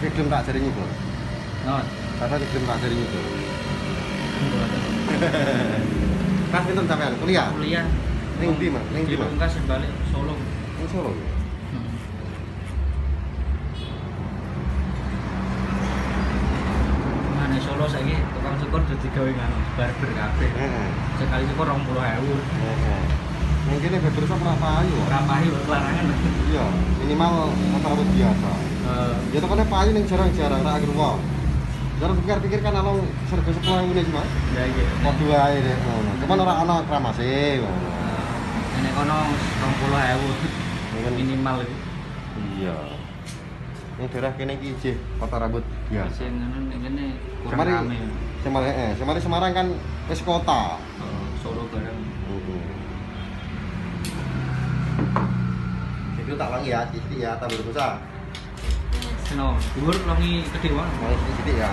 gelem tak jari nyukur. non Rasa gelem tak jari nyukur. Pas pinten sampean kuliah? kuliah Ning ndi, Mas? Ning ndi, di Mas? Pungkas balik Solo Ning Solo. ya? Mana Solo saiki tukang cukur dadi gawe ngono barber kabeh Heeh. sekali cukur 20000 Heeh. Ning kene beber shop ora payu. kok. rapahi larangan Iya, minimal rata-rata biasa. Ya tokone payu ning jarang-jarang tak akhir wae. Jarang pikir-pikir kan along serba sekolah ngene cuma. ya Padha wae deh ngono. Cuman ora ana kramase ngono. Eh, Nek kono 20000 Mungkin minimal iki. Iya. Yang daerah kene iki isih kota rambut biasa. Sing ngono kene kurang rame. Semarang, eh, Semari Semarang kan wis kota. Eh, Solo bareng. Heeh. Itu tak wangi ya, sithik ya, tak berdosa. Seno, dhuwur longi kedhe wae. Sithik ya.